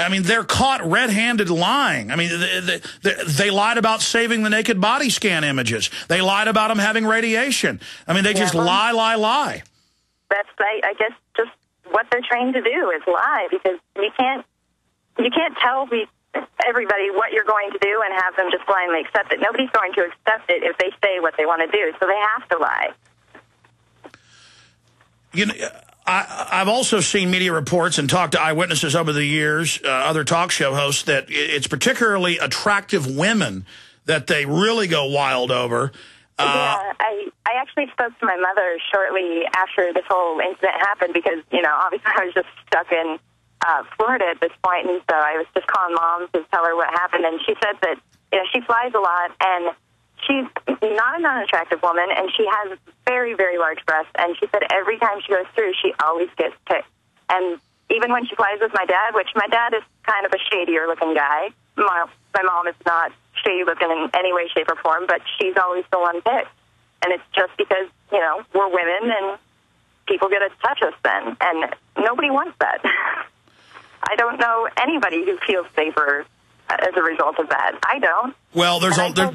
I mean, they're caught red-handed lying. I mean, they, they, they, lied about saving the naked body scan images. They lied about them having radiation. I mean, they just yeah, lie, lie, lie. That's, I, I guess, just what they're trained to do is lie because you can't, you can't tell me everybody what you're going to do and have them just blindly accept it. Nobody's going to accept it if they say what they want to do, so they have to lie. You know, I, have also seen media reports and talked to eyewitnesses over the years, uh, other talk show hosts, that it's particularly attractive women that they really go wild over. Uh, yeah, I, I actually spoke to my mother shortly after this whole incident happened because, you know, obviously I was just stuck in uh, Florida at this point, and so I was just calling mom to tell her what happened, and she said that, you know, she flies a lot, and she's not an non-attractive woman, and she has very, very large breasts. And she said every time she goes through, she always gets picked. And even when she flies with my dad, which my dad is kind of a shadier looking guy, my, my mom is not shady looking in any way, shape, or form, but she's always the one picked. And it's just because, you know, we're women and people get to touch us then. And nobody wants that. I don't know anybody who feels safer as a result of that. I don't. Well, there's a, there,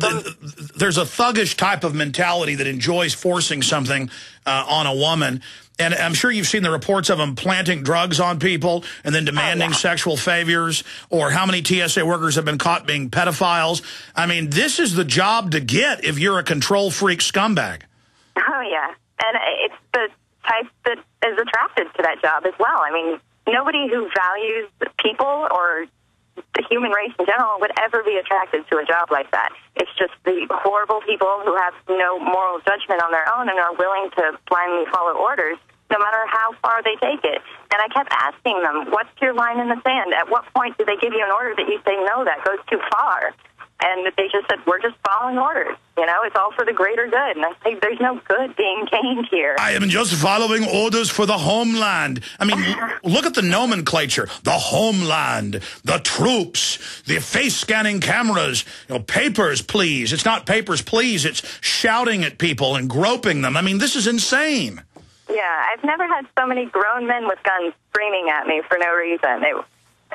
there's a thuggish type of mentality that enjoys forcing something uh, on a woman. And I'm sure you've seen the reports of them planting drugs on people and then demanding oh, yeah. sexual favors or how many TSA workers have been caught being pedophiles. I mean, this is the job to get if you're a control freak scumbag. Oh, yeah. And it's the type that is attracted to that job as well. I mean, nobody who values people or the human race in general would ever be attracted to a job like that. It's just the horrible people who have no moral judgment on their own and are willing to blindly follow orders no matter how far they take it. And I kept asking them, what's your line in the sand? At what point do they give you an order that you say, no, that goes too far? And they just said, we're just following orders. You know, it's all for the greater good. And I think there's no good being gained here. I am just following orders for the homeland. I mean, look at the nomenclature. The homeland, the troops, the face-scanning cameras, you know, papers, please. It's not papers, please. It's shouting at people and groping them. I mean, this is insane. Yeah, I've never had so many grown men with guns screaming at me for no reason. It,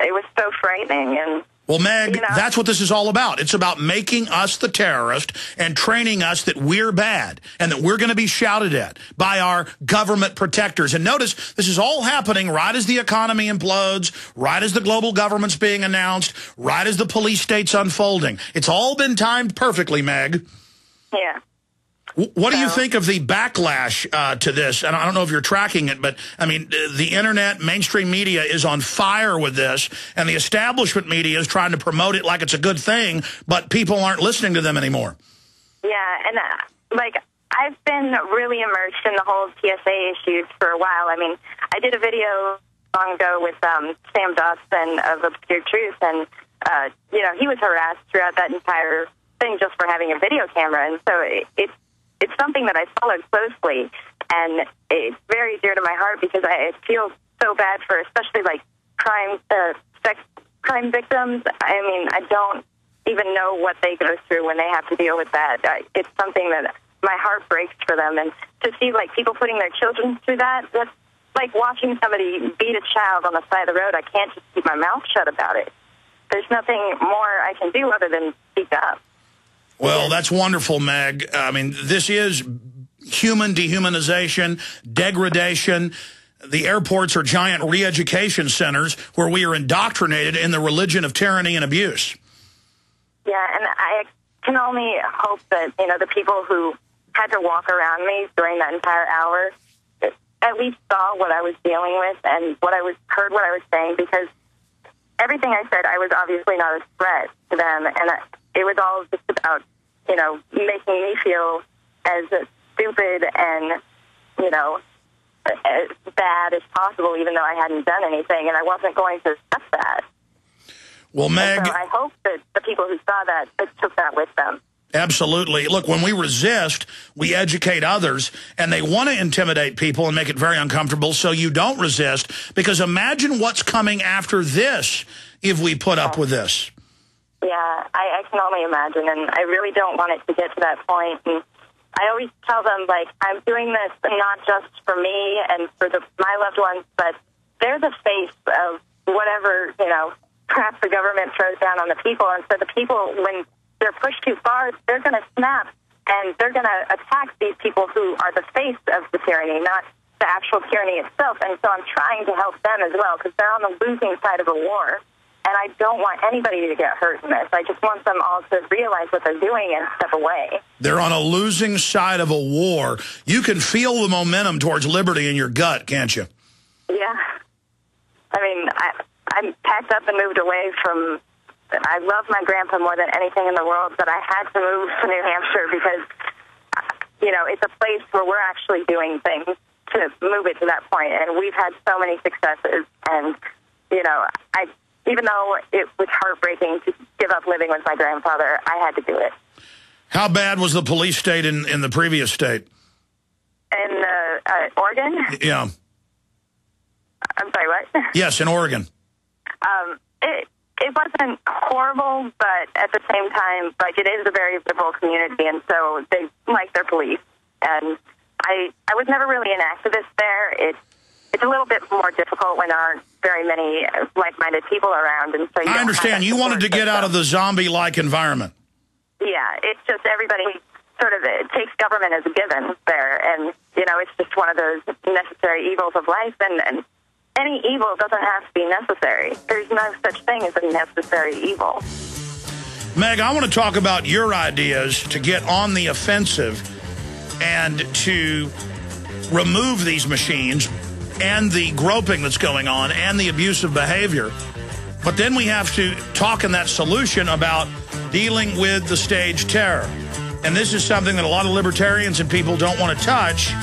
it was so frightening. And well, Meg, you know? that's what this is all about. It's about making us the terrorist and training us that we're bad and that we're going to be shouted at by our government protectors. And notice, this is all happening right as the economy implodes, right as the global government's being announced, right as the police state's unfolding. It's all been timed perfectly, Meg. Yeah. What do you think of the backlash uh, to this? And I don't know if you're tracking it, but I mean, the internet, mainstream media is on fire with this, and the establishment media is trying to promote it like it's a good thing, but people aren't listening to them anymore. Yeah, and uh, like I've been really immersed in the whole TSA issues for a while. I mean, I did a video long ago with um, Sam Dawson of Obscure Truth, and uh, you know he was harassed throughout that entire thing just for having a video camera, and so it, it's it's something that I followed closely, and it's very dear to my heart because I feel so bad for especially like crime, uh, sex crime victims. I mean, I don't even know what they go through when they have to deal with that. I, it's something that my heart breaks for them, and to see like people putting their children through that, that's like watching somebody beat a child on the side of the road. I can't just keep my mouth shut about it. There's nothing more I can do other than speak up. Well, that's wonderful, Meg. I mean, this is human dehumanization, degradation. The airports are giant re-education centers where we are indoctrinated in the religion of tyranny and abuse. Yeah, and I can only hope that, you know, the people who had to walk around me during that entire hour at least saw what I was dealing with and what I was heard what I was saying because everything I said, I was obviously not a threat to them, and it was all just about you know, making me feel as stupid and, you know, as bad as possible, even though I hadn't done anything, and I wasn't going to accept that. Well, Meg... So I hope that the people who saw that took that with them. Absolutely. Look, when we resist, we educate others, and they want to intimidate people and make it very uncomfortable, so you don't resist. Because imagine what's coming after this if we put up with this. Yeah, I, I can only imagine, and I really don't want it to get to that point. And I always tell them, like, I'm doing this not just for me and for the, my loved ones, but they're the face of whatever, you know, crap the government throws down on the people. And so the people, when they're pushed too far, they're going to snap and they're going to attack these people who are the face of the tyranny, not the actual tyranny itself. And so I'm trying to help them as well because they're on the losing side of a war. And I don't want anybody to get hurt in this. I just want them all to realize what they're doing and step away. They're on a losing side of a war. You can feel the momentum towards liberty in your gut, can't you? Yeah. I mean, I, I packed up and moved away from. I love my grandpa more than anything in the world, but I had to move to New Hampshire because, you know, it's a place where we're actually doing things to move it to that point, and we've had so many successes. And you know, I even though it was heartbreaking to give up living with my grandfather, I had to do it. How bad was the police state in, in the previous state? In uh, uh, Oregon? Yeah. I'm sorry, what? Yes, in Oregon. Um, it it wasn't horrible, but at the same time, like it is a very liberal community, and so they like their police. And I I was never really an activist there. It's it's a little bit more difficult when there aren't very many uh, like-minded people around, and so I understand. You wanted to get out of the zombie-like environment. Yeah, it's just everybody sort of it takes government as a given there, and you know it's just one of those necessary evils of life, and, and any evil doesn't have to be necessary. There's no such thing as a necessary evil. Meg, I want to talk about your ideas to get on the offensive and to remove these machines and the groping that's going on and the abusive behavior. But then we have to talk in that solution about dealing with the stage terror. And this is something that a lot of libertarians and people don't want to touch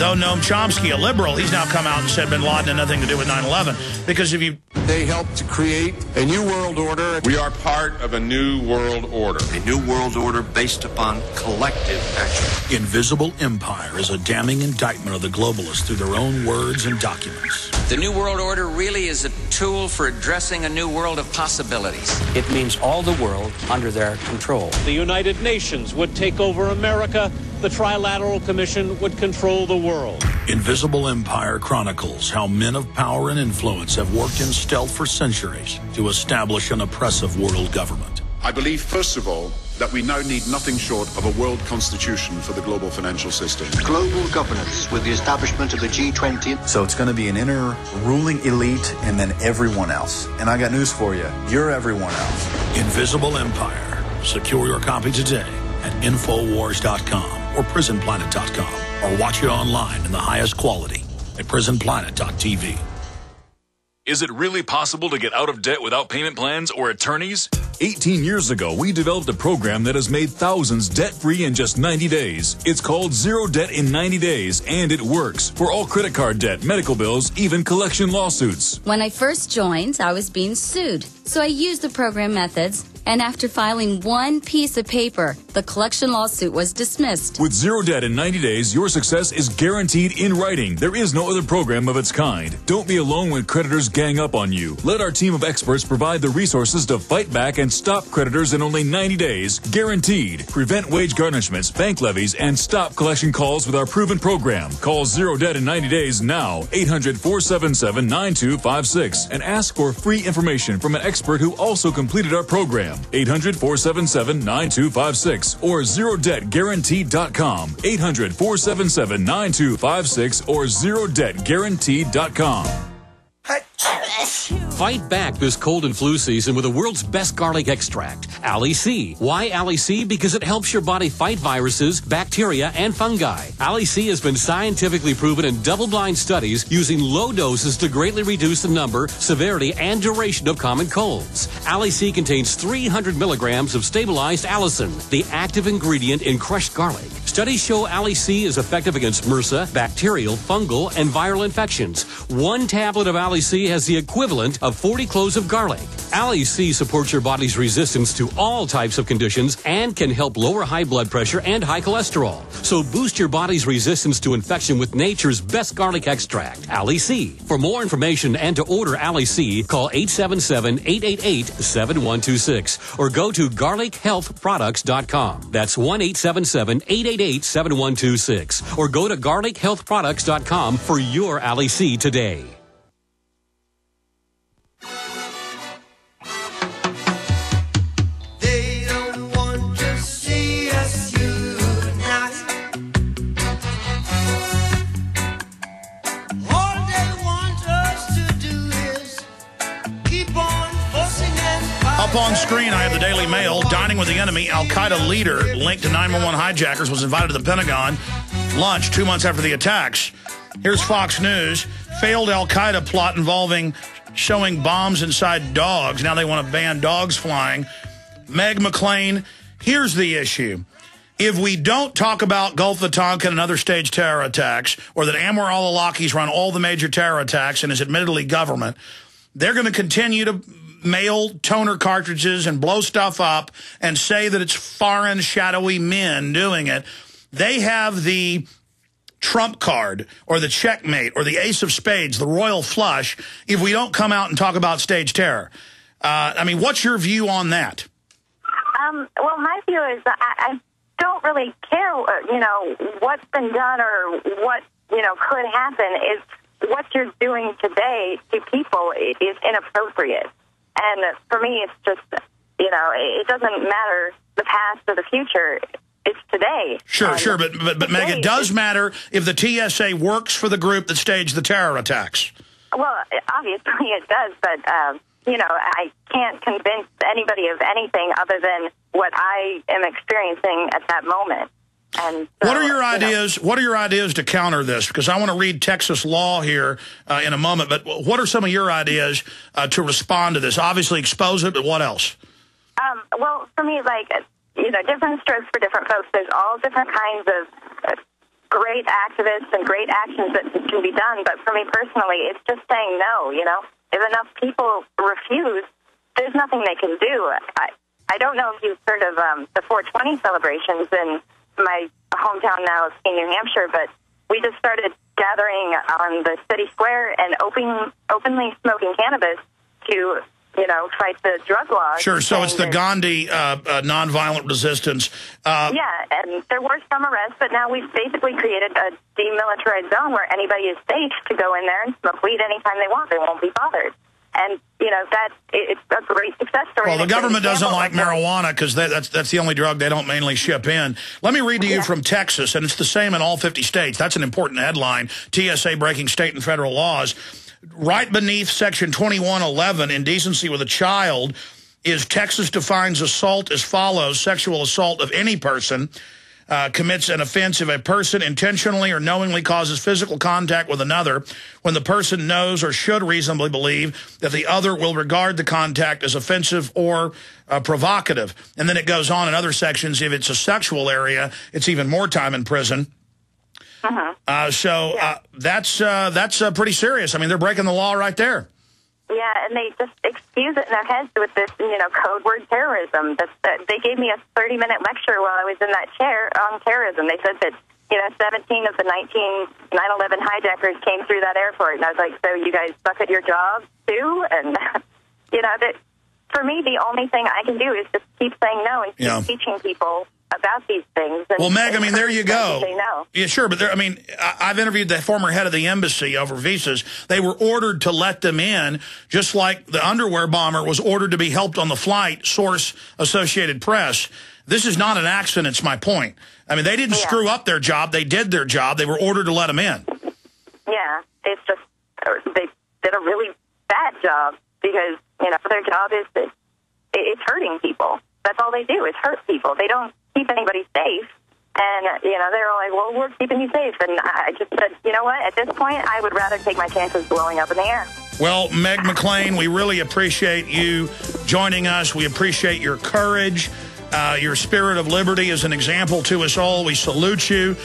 Though Noam Chomsky, a liberal, he's now come out and said Bin Laden had nothing to do with 9-11. Because if you... They helped to create a new world order. We are part of a new world order. A new world order based upon collective action. Invisible Empire is a damning indictment of the globalists through their own words and documents. The New World Order really is a tool for addressing a new world of possibilities. It means all the world under their control. The United Nations would take over America. The Trilateral Commission would control the world. Invisible Empire chronicles how men of power and influence have worked in stealth for centuries to establish an oppressive world government. I believe, first of all, that we now need nothing short of a world constitution for the global financial system. Global governance with the establishment of the G20. So it's going to be an inner ruling elite and then everyone else. And I got news for you. You're everyone else. Invisible Empire. Secure your copy today at Infowars.com or PrisonPlanet.com or watch it online in the highest quality at PrisonPlanet.tv. Is it really possible to get out of debt without payment plans or attorneys? 18 years ago, we developed a program that has made thousands debt free in just 90 days. It's called Zero Debt in 90 Days, and it works for all credit card debt, medical bills, even collection lawsuits. When I first joined, I was being sued. So I used the program methods and after filing one piece of paper, the collection lawsuit was dismissed. With zero debt in 90 days, your success is guaranteed in writing. There is no other program of its kind. Don't be alone when creditors gang up on you. Let our team of experts provide the resources to fight back and stop creditors in only 90 days, guaranteed. Prevent wage garnishments, bank levies, and stop collection calls with our proven program. Call zero debt in 90 days now, 800 477 9256, and ask for free information from an expert who also completed our program. 800 477 9256 or zerodebtguaranteed.com. 800 477 9256 or. Fight back this cold and flu season with the world's best garlic extract, Ali C. Why Ali C? Because it helps your body fight viruses, bacteria, and fungi. Ali C has been scientifically proven in double-blind studies using low doses to greatly reduce the number, severity, and duration of common colds. Ali C contains 300 milligrams of stabilized allicin, the active ingredient in crushed garlic. Studies show Ali C is effective against MRSA, bacterial, fungal, and viral infections. One tablet of Ali C has the equivalent of 40 cloves of garlic. Ali C supports your body's resistance to all types of conditions and can help lower high blood pressure and high cholesterol. So boost your body's resistance to infection with nature's best garlic extract, Ali C. For more information and to order Ali C, call 877-888-7126 or go to garlichealthproducts.com. That's 1-877-888-7126 or go to garlichealthproducts.com for your Ali C today. Up on screen, I have the Daily Mail. Dining with the enemy, Al Qaeda leader linked to 911 hijackers was invited to the Pentagon lunch two months after the attacks. Here's Fox News. Failed Al Qaeda plot involving showing bombs inside dogs. Now they want to ban dogs flying. Meg McLain, here's the issue. If we don't talk about Gulf of Tonkin and other staged terror attacks, or that Anwar al-Awlaki's run all the major terror attacks and is admittedly government, they're going to continue to mail toner cartridges and blow stuff up and say that it's foreign shadowy men doing it. They have the trump card or the checkmate or the ace of spades, the royal flush, if we don't come out and talk about stage terror. Uh, I mean, what's your view on that? Um, well, my view is I, I don't really care, you know, what's been done or what, you know, could happen. It's what you're doing today to people is inappropriate. And for me, it's just, you know, it doesn't matter the past or the future. It's today. Sure, sure, but but, but Meg, it does matter if the TSA works for the group that staged the terror attacks. Well, obviously it does, but um, you know, I can't convince anybody of anything other than what I am experiencing at that moment. And so, what are your ideas? You know, what are your ideas to counter this? Because I want to read Texas law here uh, in a moment. But what are some of your ideas uh, to respond to this? Obviously, expose it. But what else? Um, well, for me, like you know, different strokes for different folks. There's all different kinds of uh, great activists and great actions that can be done. But for me personally, it's just saying no. You know, if enough people refuse, there's nothing they can do. I I don't know if you've heard of um, the 420 celebrations in my hometown now of Keene, New Hampshire, but we just started gathering on the city square and open, openly smoking cannabis to, you know, fight the drug laws. Sure, so it's the Gandhi uh, uh, nonviolent resistance. Uh, yeah, and there were some arrests, but now we've basically created a demilitarized zone where anybody is safe to go in there and smoke weed anytime they want. They won't be bothered. And, you know, that it's a great success story. Well, the government doesn't like marijuana because that's, that's the only drug they don't mainly ship in. Let me read to you yeah. from Texas, and it's the same in all 50 states. That's an important headline. TSA breaking state and federal laws. Right beneath Section 2111, indecency with a child, is Texas defines assault as follows, sexual assault of any person uh, commits an offense if a person intentionally or knowingly causes physical contact with another when the person knows or should reasonably believe that the other will regard the contact as offensive or uh, provocative. And then it goes on in other sections. If it's a sexual area, it's even more time in prison. Uh -huh. uh, so yeah. that's uh, that's uh, pretty serious. I mean, they're breaking the law right there. Yeah, and they just excuse it in their heads with this, you know, code word terrorism. That, they gave me a 30-minute lecture while I was in that chair on terrorism. They said that, you know, 17 of the 19 9/11 hijackers came through that airport, and I was like, so you guys suck at your job too? And you know, that for me, the only thing I can do is just keep saying no and keep yeah. teaching people about these things. And, well, Meg, I mean, there you go. Yeah, sure, but there, I mean, I've interviewed the former head of the embassy over visas. They were ordered to let them in, just like the underwear bomber was ordered to be helped on the flight, source Associated Press. This is not an accident, it's my point. I mean, they didn't yeah. screw up their job. They did their job. They were ordered to let them in. Yeah, it's just, uh, they did a really bad job because, you know, their job is that it's hurting people. That's all they do is hurt people. They don't keep anybody safe. And, you know, they were like, well, we're keeping you safe. And I just said, you know what? At this point, I would rather take my chances blowing up in the air. Well, Meg McLain, we really appreciate you joining us. We appreciate your courage. Uh, your spirit of liberty is an example to us all. We salute you.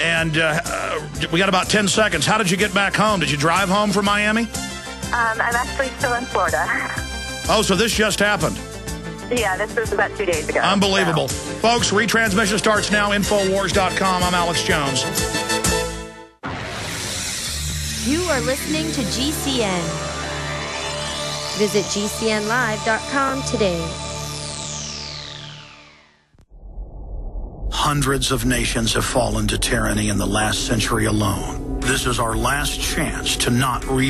And uh, uh, we got about 10 seconds. How did you get back home? Did you drive home from Miami? Um, I'm actually still in Florida. Oh, so this just happened? Yeah, this was about two days ago. Unbelievable. So. Folks, retransmission starts now. Infowars.com. I'm Alex Jones. You are listening to GCN. Visit GCNlive.com today. Hundreds of nations have fallen to tyranny in the last century alone. This is our last chance to not re